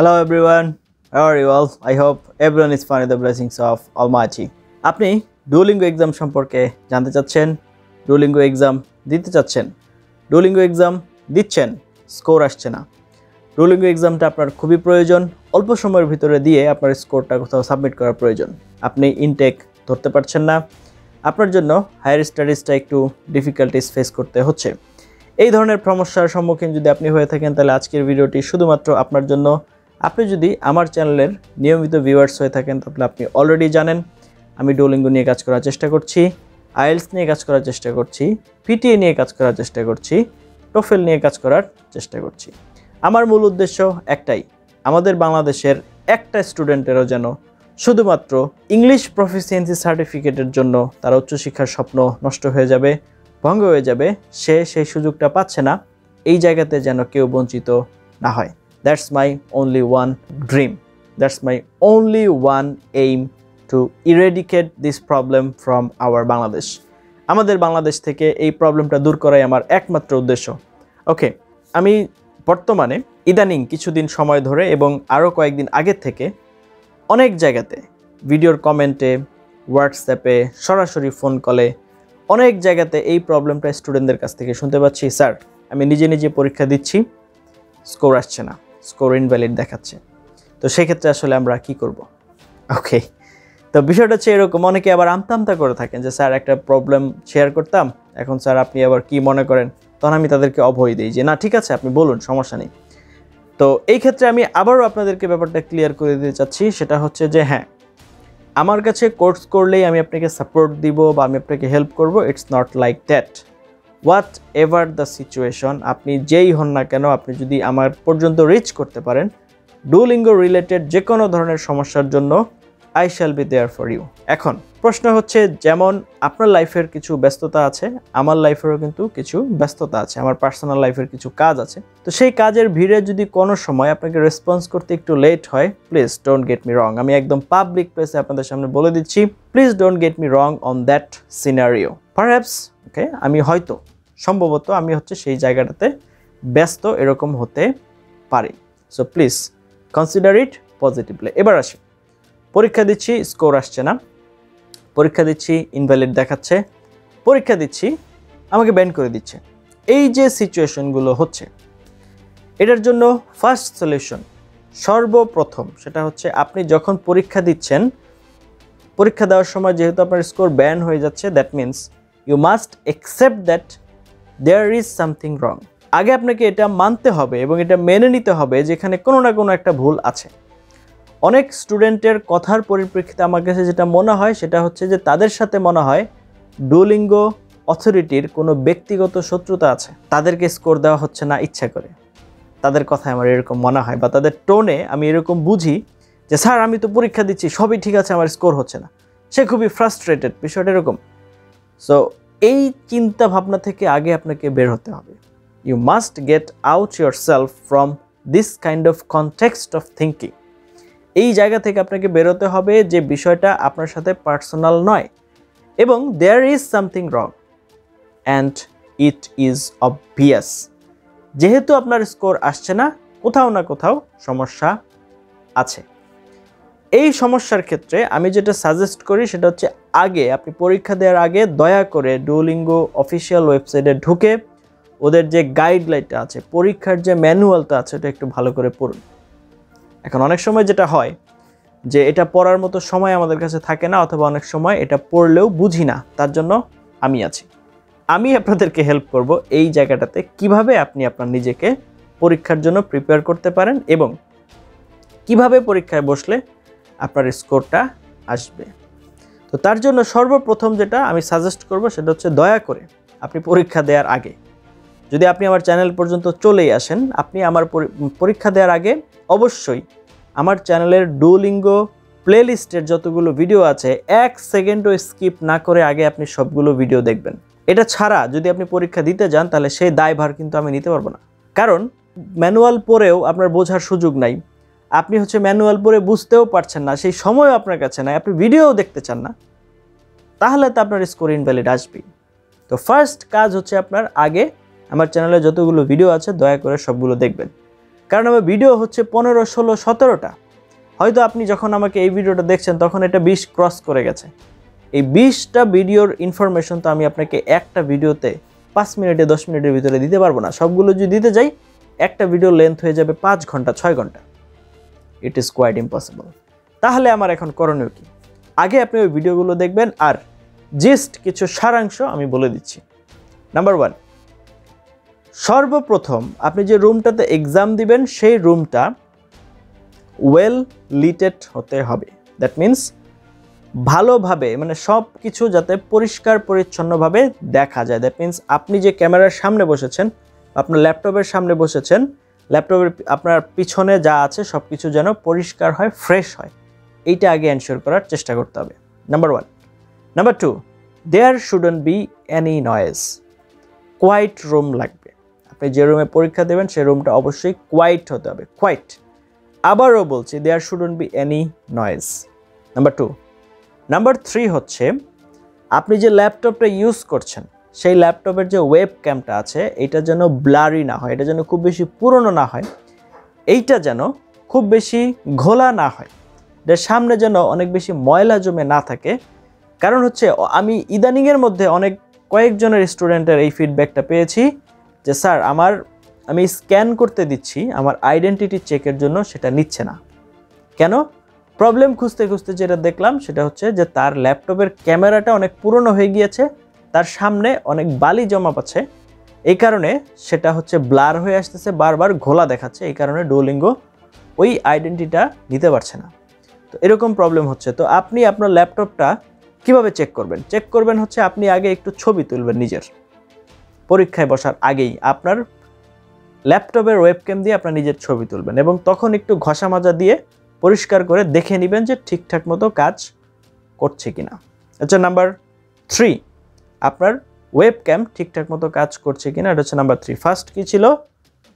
How are you all? I hope everyone is fine with the blessings of Almighty. আপনি Duolingo exam সম্পর্কে জানতে চাচ্ছেন? Duolingo exam দিতে চাচ্ছেন? ডুলিঙ্গো এক্সাম দিচ্ছেন? স্কোর আসছে না। ডুলিঙ্গো এক্সামটা আপনার খুবই প্রয়োজন। অল্প সময়ের ভিতরে দিয়ে আপনার স্কোরটা কোথাও সাবমিট করা প্রয়োজন। আপনি ইনটেক ধরতে পারছেন না। আপনার জন্য হায়ার স্টাডিজটা একটু ডিফিকাল্টিস ফেস করতে হচ্ছে। এই ধরনের সমস্যার সম্মুখীন যদি আপনি হয়ে থাকেন, তাহলে আজকের ভিডিওটি শুধুমাত্র আপনার জন্য। আপনি যদি আমার চ্যানেলের নিয়মিত ভিউয়ার্স হয়ে থাকেন, তাহলে আপনি অলরেডি জানেন, আমি ডোলিঙ্গো নিয়ে কাজ করার চেষ্টা করছি আইএলস নিয়ে কাজ করার চেষ্টা করছি পিটিএ নিয়ে কাজ করার চেষ্টা করছি টোফেল নিয়ে কাজ করার চেষ্টা করছি। আমার মূল উদ্দেশ্য একটাই, আমাদের বাংলাদেশের একটা স্টুডেন্টেরও যেন শুধুমাত্র ইংলিশ প্রফিসিয়েন্সি সার্টিফিকেটের জন্য তার উচ্চশিক্ষার স্বপ্ন নষ্ট হয়ে যাবে, ভঙ্গ হয়ে যাবে, সে সেই সুযোগটা পাচ্ছে না, এই জায়গাতে যেন কেউ বঞ্চিত না হয়। That's my only one dream that's my only one aim to eradicate this problem from our Bangladesh আমাদের বাংলাদেশ থেকে এই প্রবলেমটা দূর করাই আমার একমাত্র উদ্দেশ্য। ওকে আমি বর্তমানে ইদানিং কিছুদিন সময় ধরে এবং আরও কয়েকদিন আগের থেকে অনেক জায়গাতে ভিডিওর কমেন্টে হোয়াটসঅ্যাপে সরাসরি ফোন কলে অনেক জায়গাতে এই প্রবলেমটা স্টুডেন্টদের কাছ থেকে শুনতে পাচ্ছি। স্যার আমি নিজে নিজে পরীক্ষা দিচ্ছি স্কোর আসছে না। স্কোর ইনভ্যালিড দেখাচ্ছে। তো সেক্ষেত্রে আসলে আমরা কি করব? ওকে তো বিষয়টা হচ্ছে এরকম, অনেকে আবার আমতা আমতা করে থাকেন যে, স্যার, একটা প্রবলেম শেয়ার করতাম, এখন স্যার আপনি আবার কি মনে করেন? তখন আমি তাদেরকে অভয় দিই যে, না, ঠিক আছে, আপনি বলুন, সমস্যা নেই। তো এই ক্ষেত্রে আমি আবারও আপনাদেরকে ব্যাপারটা ক্লিয়ার করে দিতে চাচ্ছি, সেটা হচ্ছে যে হ্যাঁ আমার কাছে কোর্স করলেই আমি আপনাকে সাপোর্ট দিব বা আমি আপনাকে হেল্প করব it's not like that whatever the situation আপনি যেই হন না কেন, আপনি যদি আমার পর্যন্ত রিচ করতে পারেন ডুলিঙ্গো রিলেটেড যে কোনো ধরনের সমস্যার জন্য I shall be there for you এখন, প্রশ্ন হচ্ছে, যেমন আপনার লাইফের কিছু ব্যস্ততা আছে, আমার লাইফেরও কিন্তু কিছু ব্যস্ততা আছে, আমার পার্সোনাল লাইফের কিছু কাজ আছে, তো সেই কাজের ভিড়ে যদি কোনো সময় আপনাকে রেসপন্স করতে একটু লেট হয় please don't get me wrong আমি একদম পাবলিক প্লেসে আপনাদের সামনে বলে দিচ্ছি please don't get me wrong on that scenario perhaps okay? আমি হয়তো, সম্ভবত আমি হচ্ছে সেই জায়গাটাতে ব্যস্ত এরকম হতে পারি। So please consider it positively এবার আসি। পরীক্ষা দিচ্ছি স্কোর আসছে না। পরীক্ষা দিচ্ছি ইনভ্যালিড দেখাচ্ছে। পরীক্ষা দিচ্ছি, আমাকে ব্যান করে দিচ্ছে। এই যে সিচুয়েশনগুলো হচ্ছে, এটার জন্য ফার্স্ট সলিউশন সর্বপ্রথম, সেটা হচ্ছে আপনি যখন পরীক্ষা দিচ্ছেন, পরীক্ষা দেওয়ার সময় যেহেতু আপনার স্কোর ব্যান হয়ে যাচ্ছে that means you must accept that there is something wrong আগে আপনাকে এটা মানতে হবে এবং এটা মেনে নিতে হবে যেখানে কোনো না কোনো একটা ভুল আছে। অনেক স্টুডেন্টের কথার পরিপ্রেক্ষিতে আমার কাছে যেটা মনে হয় সেটা হচ্ছে যে তাদের সাথে মনে হয় ডুলিঙ্গ অথরিটির কোনো ব্যক্তিগত শত্রুতা আছে। তাদেরকে স্কোর দেওয়া হচ্ছে না ইচ্ছা করে। তাদের কথায় আমার এরকম মনে হয় বা তাদের টোনে আমি এরকম বুঝি যে, স্যার, আমি তো পরীক্ষা দিচ্ছি, সবই ঠিক আছে, আমার স্কোর হচ্ছে না। সে খুবই ফ্রাস্ট্রেটেড বিষয়টা এরকম। সো এই চিন্তা ভাবনা থেকে আগে আপনাকে বের হতে হবে। You must get out yourself from this kind of context of thinking এই জায়গা থেকে আপনাকে বেরোতে হবে যে বিষয়টা আপনার সাথে পার্সোনাল নয়। এবং there is something wrong and it is obvious যেহেতু আপনার স্কোর আসছে না, কোথাও না কোথাও সমস্যা আছে। এই সমস্যার ক্ষেত্রে আমি যেটা সাজেস্ট করি সেটা হচ্ছে আগে, আপনি পরীক্ষা দেওয়ার আগে দয়া করে ডুলিঙ্গো অফিসিয়াল ওয়েবসাইটে ঢুকে ওদের যে গাইডলাইনটা আছে, পরীক্ষার যে ম্যানুয়ালটা আছে, ওটা একটু ভালো করে পড়ুন। এখন অনেক সময় যেটা হয় যে এটা পড়ার মতো সময় আমাদের কাছে থাকে না অথবা অনেক সময় এটা পড়লেও বুঝি না, তার জন্য আমি আছি। আমি আপনাদেরকে হেল্প করব এই জায়গাটাতে কীভাবে আপনি আপনার নিজেকে পরীক্ষার জন্য প্রিপেয়ার করতে পারেন এবং কীভাবে পরীক্ষায় বসলে আপনার স্কোরটা আসবে। তো তার জন্য সর্বপ্রথম যেটা আমি সাজেস্ট করব সেটা হচ্ছে দয়া করে আপনি পরীক্ষা দেওয়ার আগে, যদি আপনি আমার চ্যানেল পর্যন্ত চলেই আসেন, আপনি আমার পরীক্ষা দেওয়ার আগে অবশ্যই আমার চ্যানেলের ডুলিঙ্গো প্লেলিস্টের যতগুলো ভিডিও আছে, এক সেকেন্ডও স্কিপ না করে আগে আপনি সবগুলো ভিডিও দেখবেন। এটা ছাড়া যদি আপনি পরীক্ষা দিতে যান, তাহলে সেই দায়ভার কিন্তু আমি নিতে পারব না। কারণ ম্যানুয়াল পরেও আপনার বোঝার সুযোগ নাই। আপনি হচ্ছে ম্যানুয়াল পড়ে বুঝতেও পারছেন না, সেই সময়ও আপনার কাছে নাই, আপনি ভিডিও দেখতে চান না, তাহলে তো আপনার স্কোর ইনভ্যালিড আসবেই। তো ফার্স্ট কাজ হচ্ছে আপনার আগে আমার চ্যানেলে যতগুলো ভিডিও আছে, দয়া করে সবগুলো দেখবেন। কারণ আমার ভিডিও হচ্ছে পনেরো, ষোলো, সতেরোটা। হয়তো আপনি যখন আমাকে এই ভিডিওটা দেখছেন, তখন এটা বিশ ক্রস করে গেছে। এই বিশটা ভিডিওর ইনফরমেশন তো আমি আপনাকে একটা ভিডিওতে পাঁচ মিনিটে, দশ মিনিটের ভিতরে দিতে পারব না। সবগুলো যদি দিতে যাই, একটা ভিডিও লেন্থ হয়ে যাবে পাঁচ ঘণ্টা, ছয় ঘণ্টা। ইট ইজ কোয়াইট ইম্পসিবল তাহলে আমার এখন করণীয় কি? আগে আপনি ওই ভিডিওগুলো দেখবেন আর জিস্ট কিছু সারাংশ আমি বলে দিচ্ছি। নাম্বার ওয়ান সর্বপ্রথম আপনি যে রুমটাতে এক্সাম দিবেন, সেই রুমটা ওয়েল লিটেড হতে হবে। দ্যাট মিন্স ভালোভাবে মানে সব কিছু যাতে পরিষ্কার পরিচ্ছন্নভাবে দেখা যায়। দ্যাট মিন্স আপনি যে ক্যামেরার সামনে বসেছেন, আপনার ল্যাপটপের সামনে বসেছেন ল্যাপটপের আপনার পিছনে যা আছে সব কিছু যেন পরিষ্কার হয় ফ্রেশ হয়। এইটা আগে এনশিওর করার চেষ্টা করতে হবে। Number one number two there shouldn't be any noise quiet room লাগবে। আপনি যে রুমে পরীক্ষা দেবেন সেই রুমটা অবশ্যই কোয়াইট হতে হবে। কোয়াইট আবারও বলছি there shouldn't be any noise number two number three হচ্ছে, আপনি যে ল্যাপটপটা ইউজ করছেন সেই ল্যাপটপের যে ওয়েব ক্যামটা আছে, এটা যেন ব্লারি না হয়, এটা যেন খুব বেশি পুরনো না হয়, এইটা যেন খুব বেশি ঘোলা না হয়। এটার সামনে যেন অনেক বেশি ময়লা জমে না থাকে। কারণ হচ্ছে আমি ইদানিংয়ের মধ্যে অনেক কয়েকজনের স্টুডেন্টের এই ফিডব্যাকটা পেয়েছি যে, স্যার, আমার, আমি স্ক্যান করতে দিচ্ছি, আমার আইডেন্টিটি চেকের জন্য সেটা নিচ্ছে না। কেন? প্রবলেম খুঁজতে খুঁজতে যেটা দেখলাম, সেটা হচ্ছে যে, তার ল্যাপটপের ক্যামেরাটা অনেক পুরনো হয়ে গিয়েছে। তার সামনে অনেক বালি জমা পাচ্ছে। এই কারণে সেটা হচ্ছে ব্লার হয়ে আসতেছে, বারবার ঘোলা দেখাচ্ছে। এই কারণে ডোলিঙ্গো ওই আইডেন্টিটা নিতে পারছে না। তো এরকম প্রবলেম হচ্ছে। তো আপনি আপনার ল্যাপটপটা কীভাবে চেক করবেন? চেক করবেন হচ্ছে আপনি আগে একটু ছবি তুলবেন নিজের। পরীক্ষায় বসার আগেই আপনার ল্যাপটপের ওয়েবক্যাম দিয়ে আপনার নিজের ছবি তুলবেন এবং তখন একটু ঘষা মাজা দিয়ে পরিষ্কার করে দেখে নেবেন যে ঠিকঠাক মতো কাজ করছে কিনা। আচ্ছা নাম্বার থ্রি আপনার ওয়েবক্যাম ঠিকঠাক মতো কাজ করছে কিনা, এটা হচ্ছে নাম্বার থ্রি ফার্স্ট কী ছিল?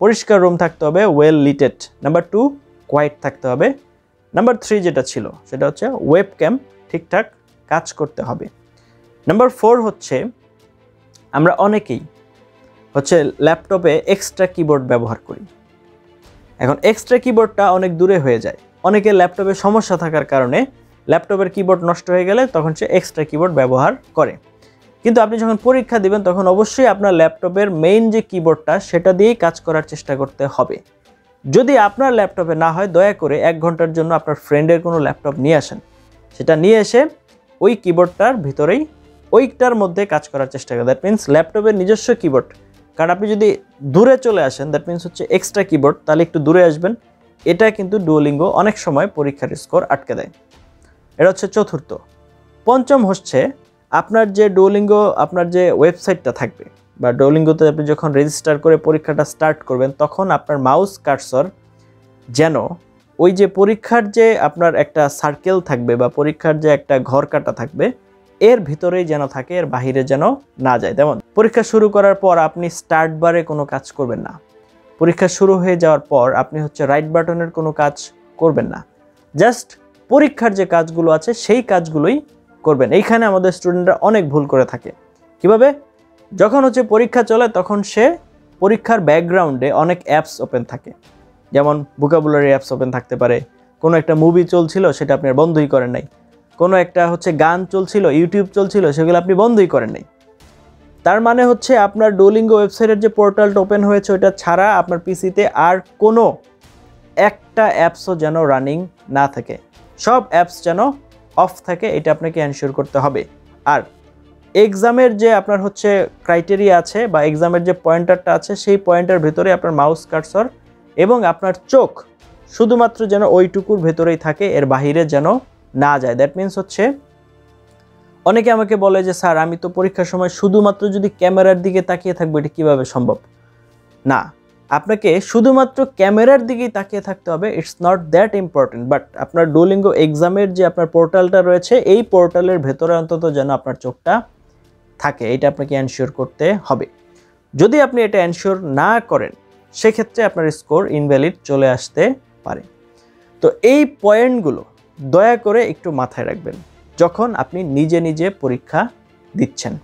পরিষ্কার রুম থাকতে হবে well lighted number two quiet থাকতে হবে। নাম্বার থ্রি যেটা ছিল, সেটা হচ্ছে ওয়েবক্যাম ঠিকঠাক কাজ করতে হবে। নাম্বার ফোর হচ্ছে, আমরা অনেকেই হচ্ছে ল্যাপটপে এক্সট্রা কিবোর্ড ব্যবহার করি। এখন এক্সট্রা কিবোর্ডটা অনেক দূরে হয়ে যায়। অনেকের ল্যাপটপে সমস্যা থাকার কারণে ল্যাপটপের কিবোর্ড নষ্ট হয়ে গেলে তখন সে এক্সট্রা কিবোর্ড ব্যবহার করে। কিন্তু আপনি যখন পরীক্ষা দিবেন, তখন অবশ্যই আপনার ল্যাপটপের মেইন যে কিবোর্ডটা সেটা দিয়েই কাজ করার চেষ্টা করতে হবে। যদি আপনার ল্যাপটপে না হয়, দয়া করে এক ঘণ্টার জন্য আপনার ফ্রেন্ডের কোনো ল্যাপটপ নিয়ে আসেন। সেটা নিয়ে এসে ওই কিবোর্ডটার ভিতরেই, ওইটার মধ্যে কাজ করার চেষ্টা করে দ্যাট মিন্স ল্যাপটপের নিজস্ব কিবোর্ড কারণ আপনি যদি দূরে চলে আসেন দ্যাট মিন্স হচ্ছে এক্সট্রা কিবোর্ড তাহলে একটু দূরে আসবেন। এটা কিন্তু ডুয়োলিঙ্গো অনেক সময় পরীক্ষার স্কোর আটকে দেয়। এটা হচ্ছে চতুর্থ। পঞ্চম হচ্ছে আপনার যে ডোলিঙ্গো আপনার যে ওয়েবসাইটটা থাকবে, বা ডোলিঙ্গোতে আপনি যখন রেজিস্টার করে পরীক্ষাটা স্টার্ট করবেন, তখন আপনার মাউস কার্সর যেন ওই যে পরীক্ষার যে আপনার একটা সার্কেল থাকবে, বা পরীক্ষার যে একটা ঘর কাটা থাকবে, এর ভিতরেই যেন থাকে, এর বাহিরে যেন না যায়। তেমন পরীক্ষা শুরু করার পর আপনি স্টার্ট বারে কোনো কাজ করবেন না। পরীক্ষা শুরু হয়ে যাওয়ার পর আপনি হচ্ছে রাইট বাটনের কোনো কাজ করবেন না। জাস্ট পরীক্ষার যে কাজগুলো আছে, সেই কাজগুলোই করবেন। এইখানে আমাদের স্টুডেন্টরা অনেক ভুল করে থাকে। কীভাবে? যখন হচ্ছে পরীক্ষা চলে, তখন সে পরীক্ষার ব্যাকগ্রাউন্ডে অনেক অ্যাপস ওপেন থাকে। যেমন ভোকাবুলারি অ্যাপস ওপেন থাকতে পারে। কোনো একটা মুভি চলছিল, সেটা আপনি বন্ধই করেন নাই। কোনো একটা হচ্ছে গান চলছিল ইউটিউব চলছিল, সেগুলো আপনি বন্ধই করেন নাই। তার মানে হচ্ছে আপনার ডোলিঙ্গো ওয়েবসাইটের যে পোর্টালটা ওপেন হয়েছে ওটা ছাড়া আপনার পিসিতে আর কোনো একটা অ্যাপসও যেন রানিং না থাকে। সব অ্যাপস যেন অফ থাকে, এটা আপনাকে এনশিওর করতে হবে। আর এক্সামের যে আপনার হচ্ছে ক্রাইটেরিয়া আছে বা এক্সামের যে পয়েন্টারটা আছে, সেই পয়েন্টার ভেতরে আপনার মাউস কাটসর এবং আপনার চোখ শুধুমাত্র যেন ওইটুকুর ভেতরেই থাকে, এর বাহিরে যেন না যায়। দ্যাট মিন্স হচ্ছে, অনেকে আমাকে বলে যে, স্যার, আমি তো পরীক্ষার সময় শুধুমাত্র যদি ক্যামেরার দিকে তাকিয়ে থাকব, এটা কীভাবে সম্ভব? না। আপনাকে শুধুমাত্র ক্যামেরার দিকেই তাকিয়ে থাকতে হবে। It's not that important but আপনার ডোলিঙ্গো এক্সামের যে আপনার পোর্টালটা রয়েছে, এই পোর্টালের ভেতরে অন্তত যেন আপনার চোখটা থাকে, এটা আপনাকে এনশিওর করতে হবে। যদি আপনি এটা এনশিওর না করেন, সেক্ষেত্রে আপনার স্কোর ইনভ্যালিড চলে আসতে পারে। তো এই পয়েন্টগুলো দয়া করে একটু মাথায় রাখবেন, যখন আপনি নিজে নিজে পরীক্ষা দিচ্ছেন।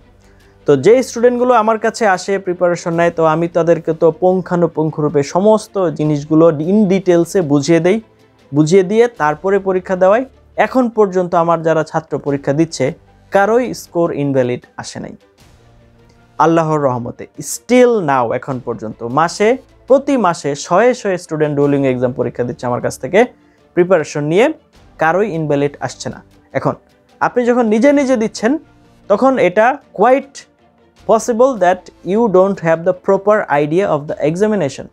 তো যে স্টুডেন্টগুলো আমার কাছে আসে প্রিপারেশন নেয়, তো আমি তাদেরকে তো পুঙ্খানুপুঙ্খরূপে সমস্ত জিনিসগুলো ইন ডিটেলসে বুঝিয়ে দেই। বুঝিয়ে দিয়ে তারপরে পরীক্ষা দেওয়াই। এখন পর্যন্ত আমার যারা ছাত্র পরীক্ষা দিচ্ছে, কারোই স্কোর ইনভ্যালিড আসে নাই। আল্লাহর রহমতে। স্টিল নাও এখন পর্যন্ত। মাসে, প্রতি মাসে শয়ে শয়ে স্টুডেন্ট রোলিং এক্সাম পরীক্ষা দিচ্ছে আমার কাছ থেকে। প্রিপারেশন নিয়ে কারোই ইনভ্যালিড আসছে না। এখন, আপনি যখন নিজে নিজে দিচ্ছেন, তখন এটা quite possible that you don't have the proper idea of the examination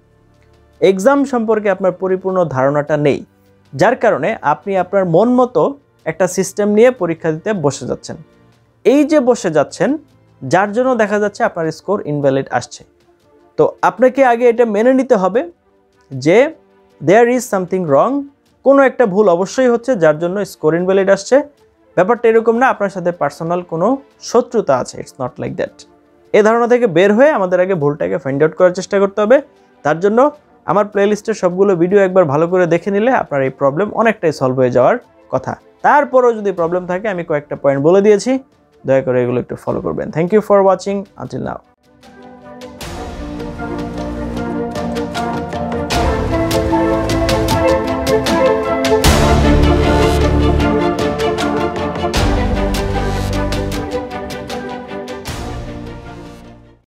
exam সম্পর্কে আপনার পরিপূর্ণ ধারণাটা নেই। যার কারণে আপনি আপনার মন মতো একটা সিস্টেম নিয়ে পরীক্ষা দিতে বসে যাচ্ছেন। এই যে বসে যাচ্ছেন, যার জন্য দেখা যাচ্ছে আপনার স্কোর ইনভ্যালিড আসছে। তো আপনাকে আগে এটা মেনে নিতে হবে যে দেয়ার ইজ সামথিং রং কোনো একটা ভুল অবশ্যই হচ্ছে, যার জন্য স্কোর ইনভ্যালিড আসছে। ব্যাপারটা এরকম না, আপনার সাথে পার্সোনাল কোনো শত্রুতা আছে ইটস নট লাইক দ্যাট এ ধারণা থেকে বের হয়ে আমাদের আগে ভুলটাকে ফাইন্ড আউট করার চেষ্টা করতে হবে। তার জন্য আমার প্লেলিস্টের সবগুলো ভিডিও একবার ভালো করে দেখে নিলে আপনার এই প্রবলেম অনেকটাই সলভ হয়ে যাওয়ার কথা। তারপরেও যদি প্রবলেম থাকে, আমি কয়েকটা পয়েন্ট বলে দিয়েছি। দয়া করে এগুলো একটু ফলো করবেন। Thank you for watching until now